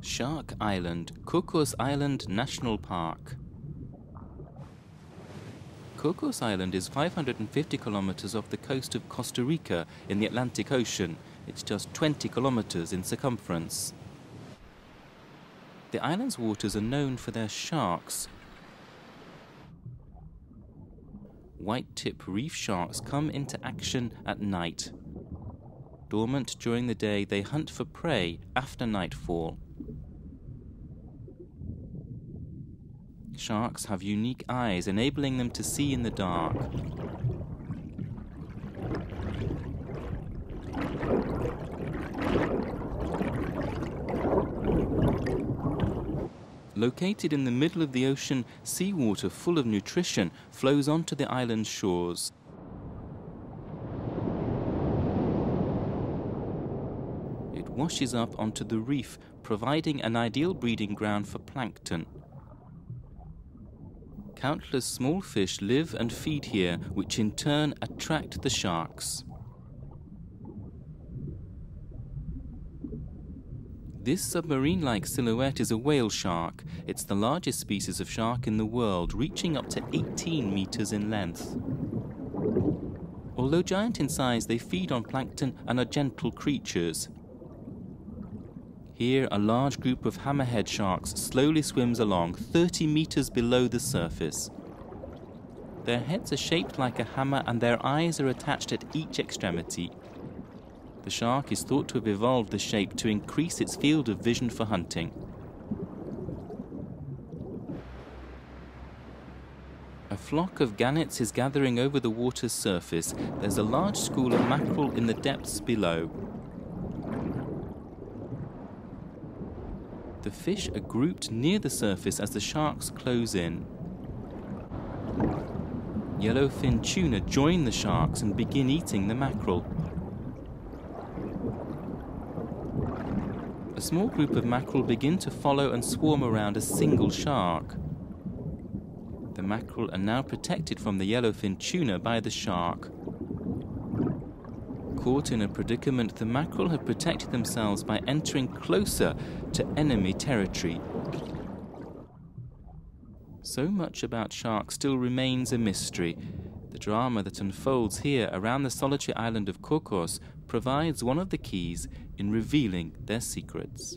Shark Island, Cocos Island National Park. Cocos Island is 550 kilometers off the coast of Costa Rica in the Atlantic Ocean. It's just 20 kilometers in circumference. The island's waters are known for their sharks. White tip reef sharks come into action at night. Dormant during the day, they hunt for prey after nightfall. Sharks have unique eyes, enabling them to see in the dark. Located in the middle of the ocean, seawater full of nutrition flows onto the island's shores. It washes up onto the reef, providing an ideal breeding ground for plankton. Countless small fish live and feed here, which in turn attract the sharks. This submarine-like silhouette is a whale shark. It's the largest species of shark in the world, reaching up to 18 meters in length. Although giant in size, they feed on plankton and are gentle creatures. Here, a large group of hammerhead sharks slowly swims along 30 meters below the surface. Their heads are shaped like a hammer and their eyes are attached at each extremity. The shark is thought to have evolved the shape to increase its field of vision for hunting. A flock of gannets is gathering over the water's surface. There's a large school of mackerel in the depths below. The fish are grouped near the surface as the sharks close in. Yellowfin tuna join the sharks and begin eating the mackerel. A small group of mackerel begin to follow and swarm around a single shark. The mackerel are now protected from the yellowfin tuna by the shark. Caught in a predicament, the mackerel have protected themselves by entering closer to enemy territory. So much about sharks still remains a mystery. The drama that unfolds here around the solitary island of Cocos provides one of the keys in revealing their secrets.